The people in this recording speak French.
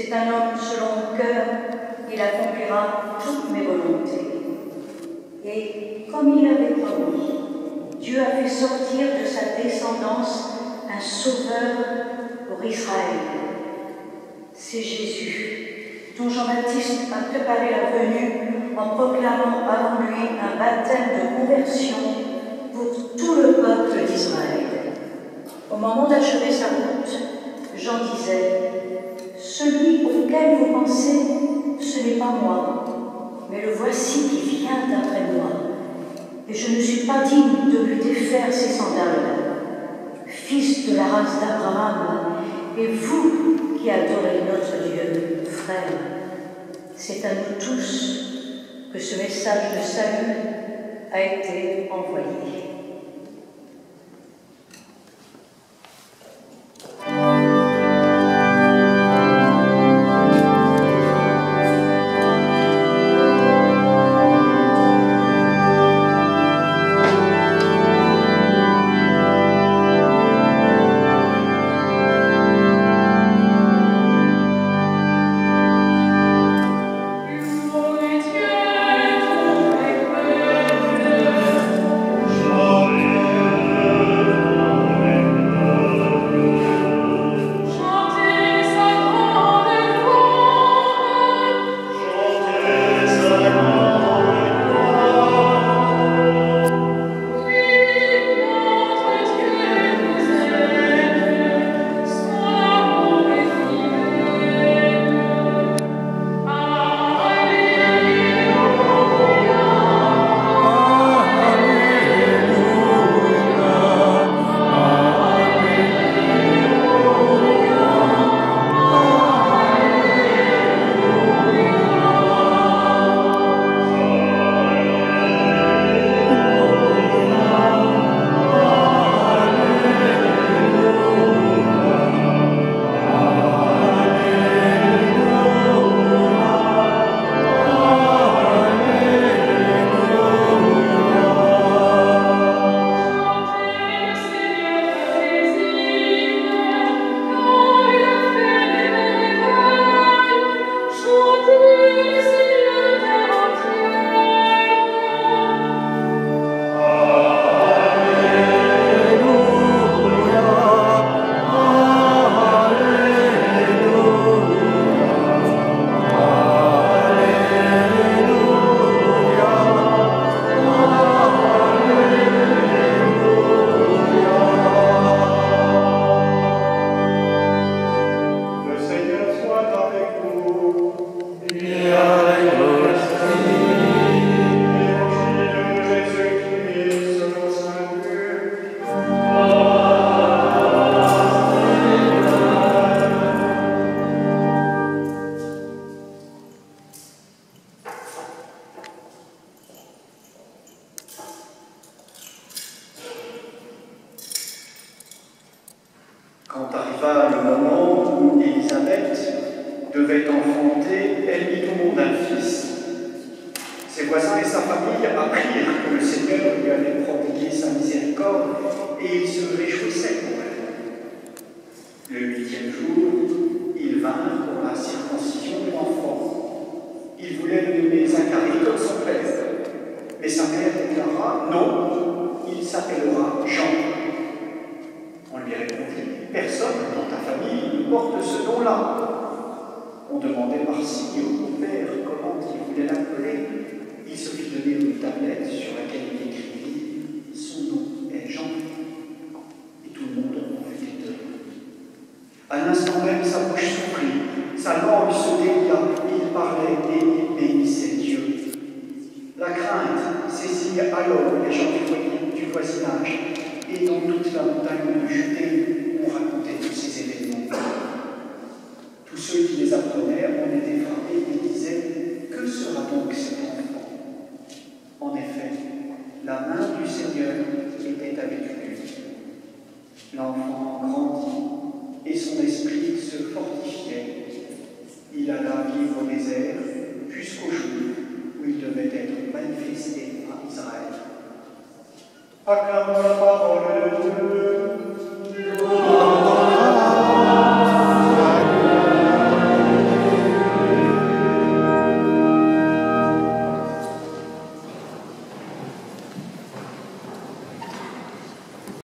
C'est un homme selon mon cœur, il accomplira toutes mes volontés. Et comme il l'avait promis, Dieu a fait sortir de sa descendance un sauveur pour Israël. C'est Jésus, dont Jean-Baptiste a préparé la venue en proclamant avant lui un baptême de conversion pour tout le peuple d'Israël. Au moment d'achever sa route, Jean disait celui auquel vous pensez, ce n'est pas moi, mais le voici qui vient d'après moi. Et je ne suis pas digne de lui défaire ses sandales. Fils de la race d'Abraham, et vous qui adorez notre Dieu, frère, c'est à nous tous que ce message de salut a été envoyé. moment où Élisabeth devait enfanter elle mit au monde un fils. Ses voisins et sa famille apprirent que le Seigneur lui avait prodigué sa miséricorde et ils se réjouissaient pour elle. Le huitième jour, ils vinrent pour la circoncision de l'enfant. Ils voulaient le nommer Zacharie comme son père. Mais sa mère déclara Non, À l'instant même, sa bouche s'ouvrit, sa langue se délia, il parlait et il bénissait Dieu. La crainte saisit alors les gens du voisinage et dans toute la montagne de Judée, on racontait tous ces événements. Tous ceux qui les apprenèrent en étaient frappés et disaient Que sera donc cet enfant? En effet, la main du Seigneur était avec lui. L'enfant grandit et son esprit se fortifiait. Il alla vivre au désert jusqu'au jour où il devait être manifesté à Israël. La parole de Dieu.